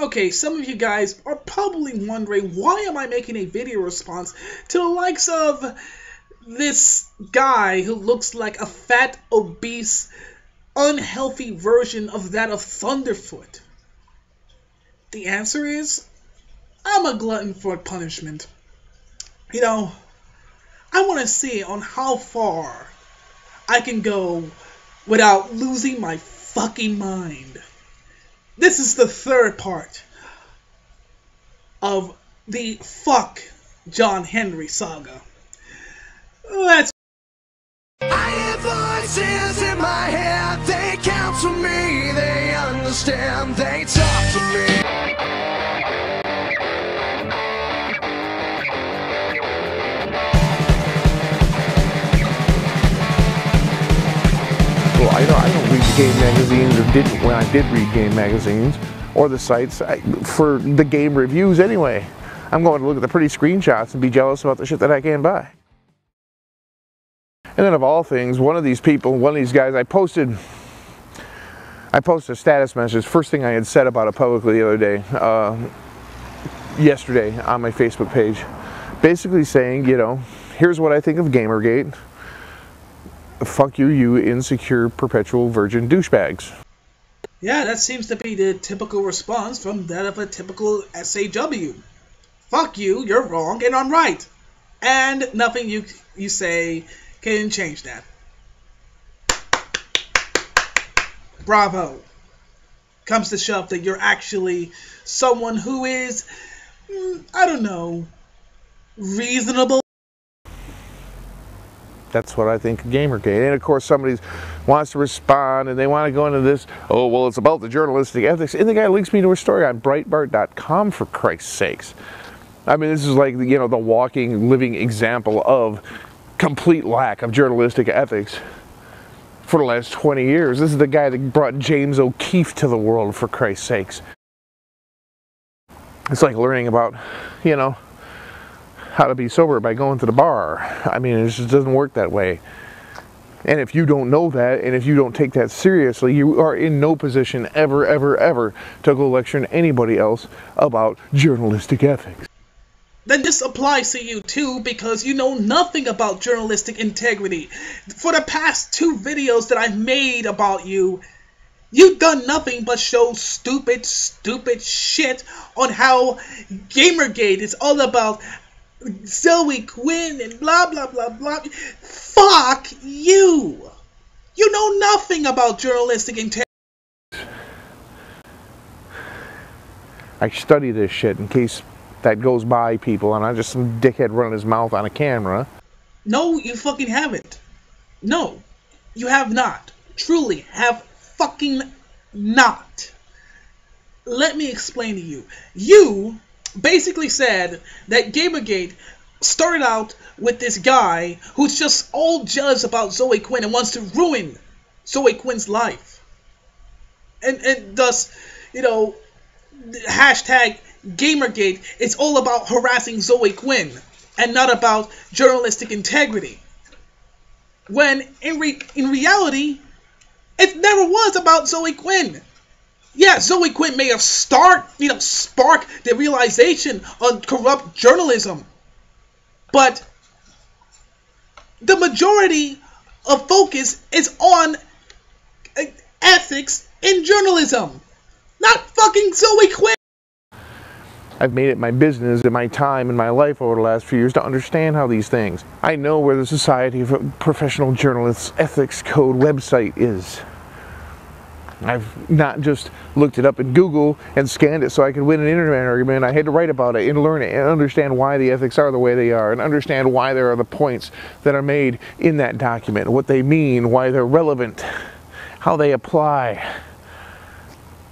Okay, some of you guys are probably wondering why am I making a video response to the likes of this guy who looks like a fat, obese, unhealthy version of that of Thunderfoot? The answer is I'm a glutton for punishment. You know, I want to see on how far I can go without losing my fucking mind. This is the third part of the fuck John Henry saga. Let's. I hear voices in my head, they counsel me, they understand, they talk to me. Well, I don't, I don't read the game magazines, or didn't when I did read game magazines, or the sites I, for the game reviews anyway. I'm going to look at the pretty screenshots and be jealous about the shit that I can't buy. And then of all things, one of these people, one of these guys, I posted, I posted a status message, first thing I had said about it publicly the other day, uh, yesterday on my Facebook page, basically saying, you know, here's what I think of Gamergate fuck you, you insecure perpetual virgin douchebags. Yeah, that seems to be the typical response from that of a typical SJW. Fuck you, you're wrong, and I'm right. And nothing you you say can change that. Bravo. Comes to shove that you're actually someone who is, mm, I don't know, reasonable. That's what I think of Gamergate. And of course, somebody wants to respond and they want to go into this, oh, well, it's about the journalistic ethics. And the guy links me to a story on Breitbart.com, for Christ's sakes. I mean, this is like, you know, the walking, living example of complete lack of journalistic ethics for the last 20 years. This is the guy that brought James O'Keefe to the world, for Christ's sakes. It's like learning about, you know, how to be sober by going to the bar. I mean, it just doesn't work that way. And if you don't know that, and if you don't take that seriously, you are in no position ever, ever, ever to go lecture anybody else about journalistic ethics. then this applies to you too because you know nothing about journalistic integrity. For the past two videos that I've made about you, you've done nothing but show stupid, stupid shit on how Gamergate is all about Zoe Quinn and blah blah blah blah. Fuck you! You know nothing about journalistic integrity. I study this shit in case that goes by people and I'm just some dickhead running his mouth on a camera. No, you fucking haven't. No, you have not. Truly, have fucking not. Let me explain to you. You basically said that Gamergate started out with this guy who's just all jealous about Zoe Quinn and wants to ruin Zoe Quinn's life. And and thus, you know, hashtag Gamergate is all about harassing Zoe Quinn and not about journalistic integrity. When in re- in reality, it never was about Zoe Quinn. Yeah, Zoe Quinn may have start, you know, sparked the realization on corrupt journalism, but the majority of focus is on uh, ethics in journalism, not fucking Zoe Quinn. I've made it my business and my time and my life over the last few years to understand how these things. I know where the Society of Professional Journalists Ethics Code website is. I've not just looked it up in Google and scanned it so I could win an internet argument. I had to write about it and learn it and understand why the ethics are the way they are and understand why there are the points that are made in that document, what they mean, why they're relevant, how they apply.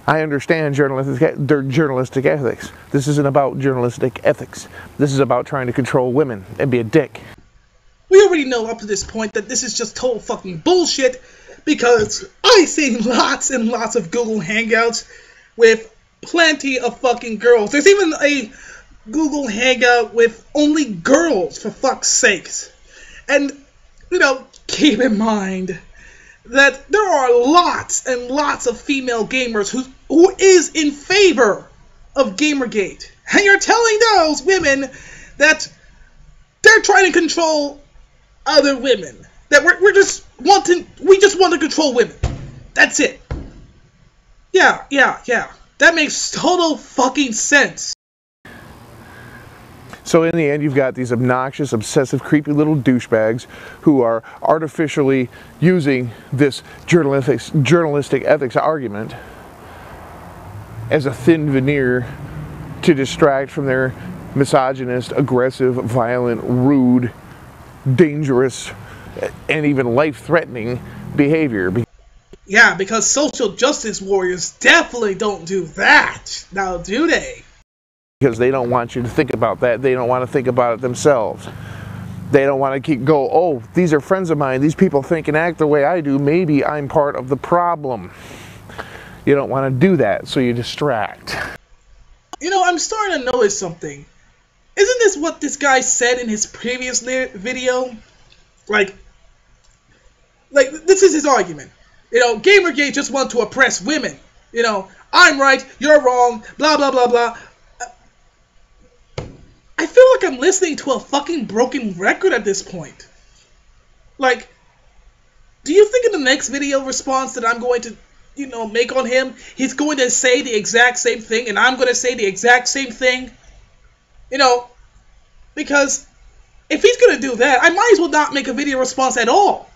I understand journalistic, journalistic ethics. This isn't about journalistic ethics. This is about trying to control women and be a dick. We already know up to this point that this is just total fucking bullshit because I've seen lots and lots of Google Hangouts with plenty of fucking girls. There's even a Google Hangout with only girls, for fuck's sakes. And, you know, keep in mind that there are lots and lots of female gamers who who is in favor of Gamergate. And you're telling those women that they're trying to control other women. That we're, we're just wanting, we just want to control women. That's it. Yeah, yeah, yeah. That makes total fucking sense. So in the end, you've got these obnoxious, obsessive, creepy little douchebags who are artificially using this journalistic, journalistic ethics argument as a thin veneer to distract from their misogynist, aggressive, violent, rude, dangerous, and even life-threatening behavior. Yeah, because social justice warriors definitely don't do that. Now, do they? Because they don't want you to think about that. They don't want to think about it themselves. They don't want to keep go, oh, these are friends of mine. These people think and act the way I do. Maybe I'm part of the problem. You don't want to do that, so you distract. You know, I'm starting to notice something. Isn't this what this guy said in his previous video? Like, like this is his argument. You know, Gamergate just want to oppress women. You know, I'm right, you're wrong, blah blah blah blah. I feel like I'm listening to a fucking broken record at this point. Like, do you think in the next video response that I'm going to, you know, make on him, he's going to say the exact same thing and I'm going to say the exact same thing? You know, because if he's going to do that, I might as well not make a video response at all.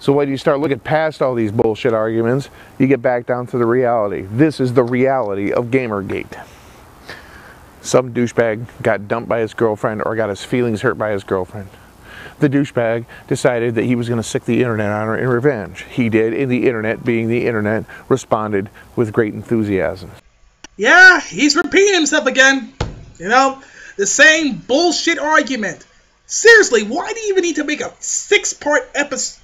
So when you start looking past all these bullshit arguments, you get back down to the reality. This is the reality of Gamergate. Some douchebag got dumped by his girlfriend or got his feelings hurt by his girlfriend. The douchebag decided that he was going to sic the internet on her in revenge. He did, and the internet, being the internet, responded with great enthusiasm. Yeah, he's repeating himself again. You know, the same bullshit argument. Seriously, why do you even need to make a six-part episode?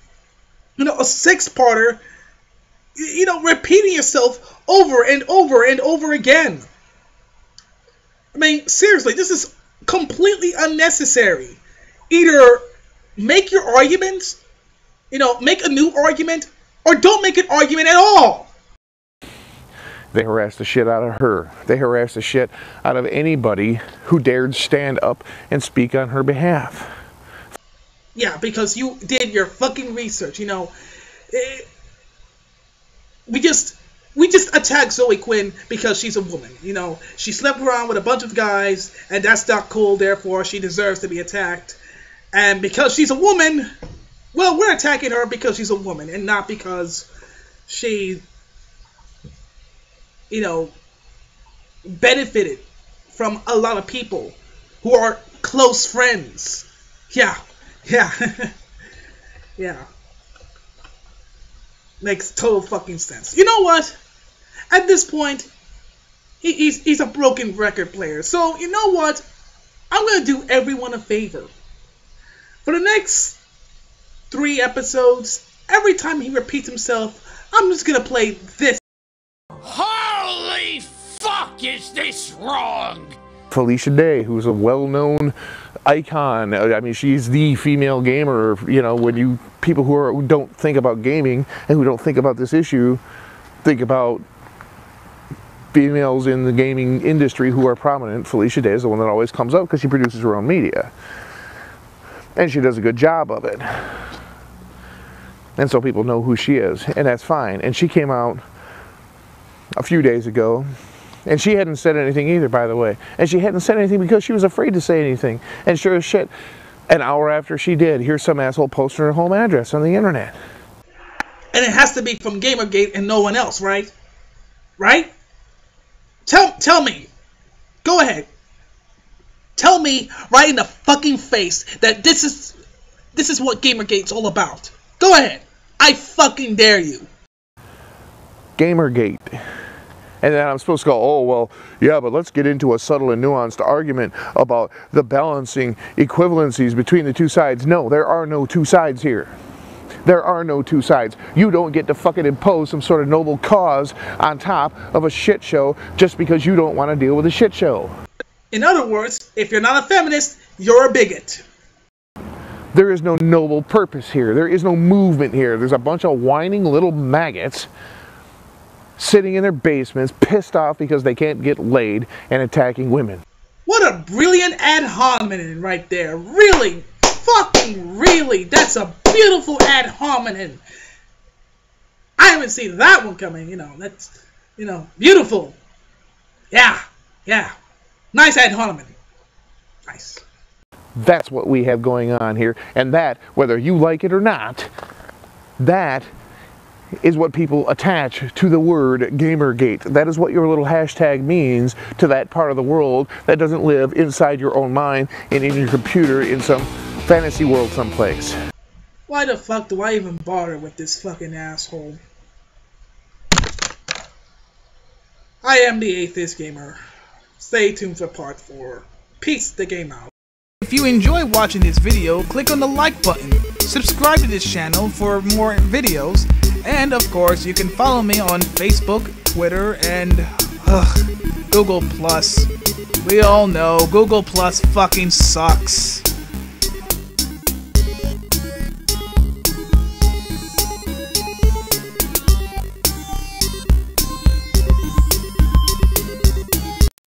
You know, a six-parter. You know, repeating yourself over and over and over again. I mean, seriously, this is completely unnecessary. Either make your arguments, you know, make a new argument, or don't make an argument at all. They harassed the shit out of her. They harassed the shit out of anybody who dared stand up and speak on her behalf. Yeah, because you did your fucking research, you know. Eh, we just we just attack Zoe Quinn because she's a woman. You know, she slept around with a bunch of guys, and that's not cool. Therefore, she deserves to be attacked. And because she's a woman, well, we're attacking her because she's a woman, and not because she, you know, benefited from a lot of people who are close friends. Yeah, yeah, yeah. Makes total fucking sense. You know what? at this point, he, he's, he's a broken record player. So, you know what? I'm going to do everyone a favor. For the next three episodes, every time he repeats himself, I'm just going to play this. Holy fuck, is this wrong? Felicia Day, who's a well-known icon. Uh, I mean, she's the female gamer. You know, when you people who, are, who don't think about gaming and who don't think about this issue, think about females in the gaming industry who are prominent, Felicia Day is the one that always comes up because she produces her own media. And she does a good job of it. And so people know who she is, and that's fine. And she came out a few days ago, and she hadn't said anything either, by the way. And she hadn't said anything because she was afraid to say anything. And sure as shit, an hour after she did, here's some asshole posting her home address on the internet. And it has to be from Gamergate and no one else, right? Right? Tell tell me. Go ahead. Tell me right in the fucking face that this is this is what Gamergate's all about. Go ahead. I fucking dare you. Gamergate. And then I'm supposed to go, oh, well, yeah, but let's get into a subtle and nuanced argument about the balancing equivalencies between the two sides. No, there are no two sides here. There are no two sides. You don't get to fucking impose some sort of noble cause on top of a shit show just because you don't want to deal with a shit show. In other words, if you're not a feminist, you're a bigot. There is no noble purpose here. There is no movement here. There's a bunch of whining little maggots sitting in their basements, pissed off because they can't get laid, and attacking women. What a brilliant ad hominem right there. Really, fucking really. That's a beautiful ad hominem. I haven't seen that one coming, you know. That's, you know, beautiful. Yeah, yeah. Nice ad hominem. Nice. That's what we have going on here. And that, whether you like it or not, that is what people attach to the word Gamergate. That is what your little hashtag means to that part of the world that doesn't live inside your own mind and in your computer in some fantasy world someplace. Why the fuck do I even bother with this fucking asshole? I am the Atheist Gamer. Stay tuned for part 4. Peace the game out. If you enjoy watching this video, click on the like button. Subscribe to this channel for more videos. And of course, you can follow me on Facebook, Twitter, and ugh, Google Plus. We all know Google Plus fucking sucks.